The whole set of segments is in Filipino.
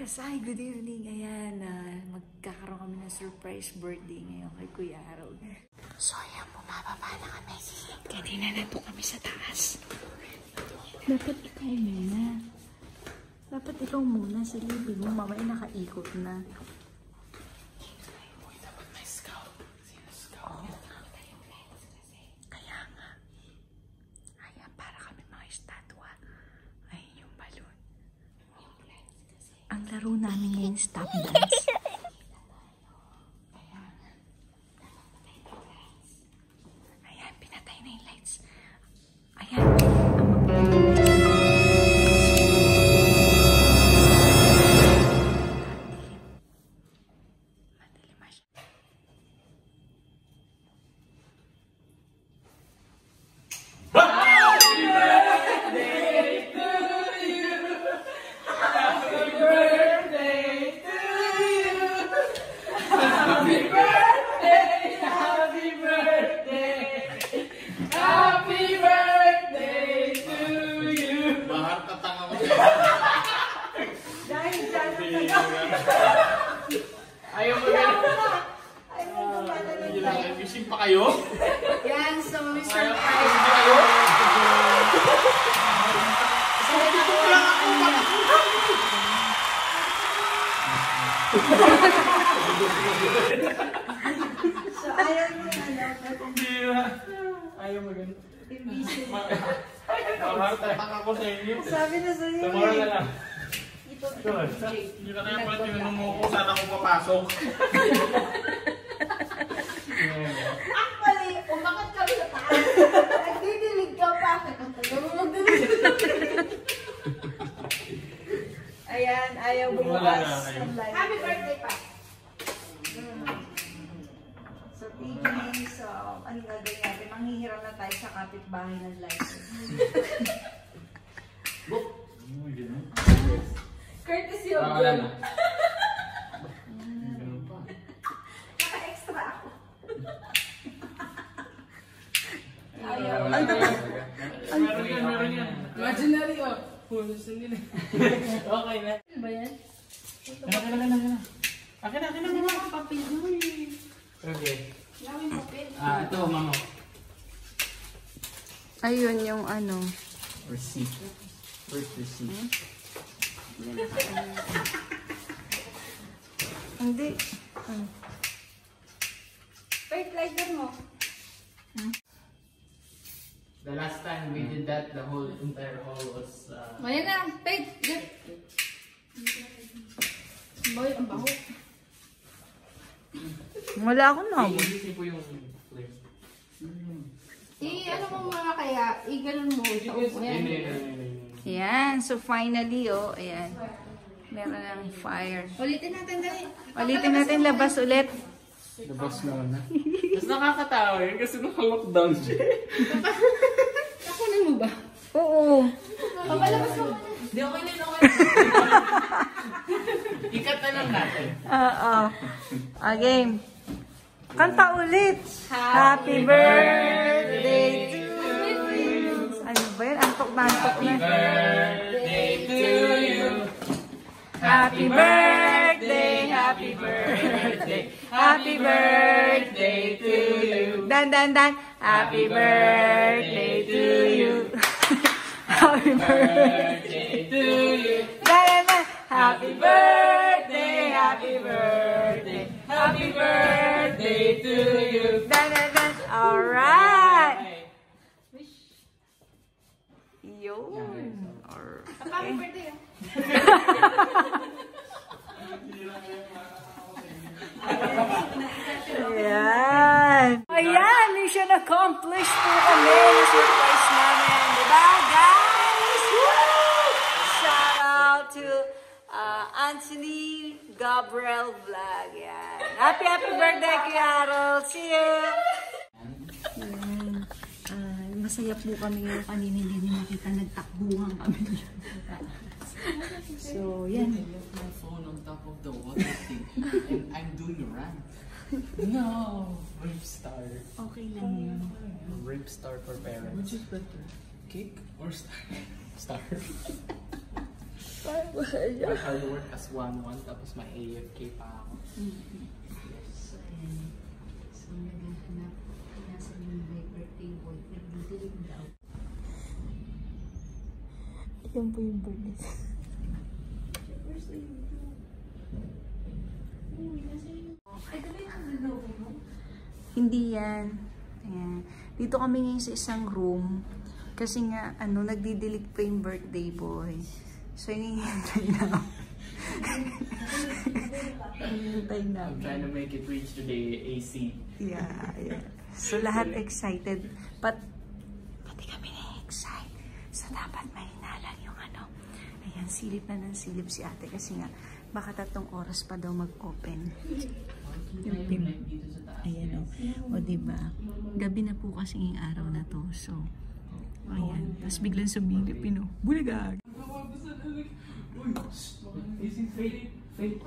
Yes, hi, good evening. Ayan, uh, magkakaroon kami ng surprise birthday ngayon kay Kuya Harold. So, ayan, bumababa na kami. Kanina na kami sa taas. Dapat ikaw muna. Dapat ikaw muna sa libing mo. Mamaya nakaikot na. Kaya nga. Ayan, para kami mga estatwa. Ayun yung balon. Ang laro namin ngayon, stop dance. Ayan, pinatay na yung lights. Ayan, So, ayaw mo ano, Hindi na. Ayaw mo ganun. imbisible. Bahar katanga ko sa inyo. Sabi na sa'yo Tomorrow na eh. lang. Ito, Hindi na kaya pala tinanong mo kung saan ako papasok. Actually, umakat kami sa taas. Nagdidilig ka pa. Ang tagal mo magdidilig. Ayan, ayaw Wala bumukas. Happy birthday pa. So, PJ, so, anong gagawin natin? Manghihiram na tayo sa kapitbahay ng light. Uy, ganun. Courtesy of Wala na. John. Ganun pa. Naka-extra ako. Ayaw. Ang Meron yan, meron yan. Imaginary, oh. Pulos na nila. okay na. Ano ba yan? Kaya, kaya, kaya. Akin na, akin na, mama. papel mo eh. Okay. Yung papel. Ah, ito, mama. Ayun yung ano. Receipt. First receipt. Hindi. Wait, lighter mo. The last time we did that, the whole entire hall was... Uh, Ayan na. Wait, get. Boy, ang baho. Wala akong nawag. hindi po yung flame. I, ano mo muna kaya? I-ganon mo. Ito mo yan. Ayan, so finally, oh, ayan. Meron ng fire. Ulitin natin dali. Ulitin natin, labas ulit. Labas mo na. Tapos nakakatawa yun kasi naka-lockdown siya. Nakunin mo ba? Oo. Papalabas mo. Hindi, okay na yun, okay na. Ikat na lang natin. Oo. Okay. Kanta ulit. Happy birthday to you. Ano ba yun? Antok na antok na. Birthday to you. Happy birthday, happy birthday, happy birthday to you. Dan, dan, dan. Happy birthday to you. happy. Birthday to you. Happy birthday, happy birthday, Happy birthday to you. Dan, dan, dan. Alright. Yun. Or, Happy birthday. Ayan. Ayan, mission accomplished po kami. Na-surprise namin. Diba, guys? Uh, Anthony Gabriel Vlog. Yan. Happy, happy birthday, Kuya Harold. See you! Ayan. Ah, masaya po kami ngayon kanina hindi niyo nakita nagtakbuhan kami. so, yan. I left my phone on top of the water thing. And I'm doing a run. No! Rape star. Okay lang yun. Rape star for parents. Which is better? Cake or star? Star. I hard work as 1-1 tapos may AFK pa ako. So, ayan. So, naghahanap. Nasa yung my birthday boy. Nagdidilig daw. Yan po yung birthday. Hindi yan. Ayan. Dito kami ngayon sa isang room. Kasi nga, ano, nagdidilig pa yung birthday boy. So, hinihintay na. hinihintay na. I'm trying to make it reach to the AC. Yeah, yeah. So, lahat excited. But, pati kami na-excite. So, dapat lang yung ano. Ayan, silip na ng silip si ate. Kasi nga, baka tatlong oras pa daw mag-open. Yung taas. Ayan o. O, diba? Gabi na po kasi yung araw na to. So, ayan. Tapos biglang sumilip, you know. Buligag! Uy, is it fake? Fake?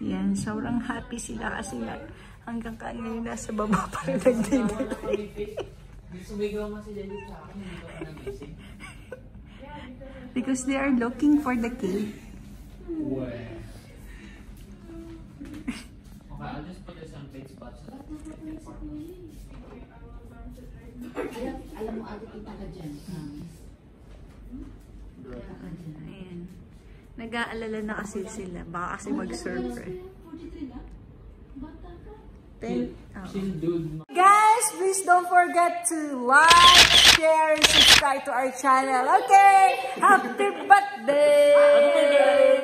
Yan, sobrang happy sila kasi nga hanggang kanina nasa baba pa rin nagising. Because they are looking for the cake. Okay, I'll just put this on big spots. Alam mo, ate, kita ka dyan. Bro. Ayan. Nag-aalala na kasi sila. Baka kasi mag-surfer. 43 na? Bata ka. Then, oh. Dude. Guys, please don't forget to like, share, and subscribe to our channel. Okay? Happy birthday!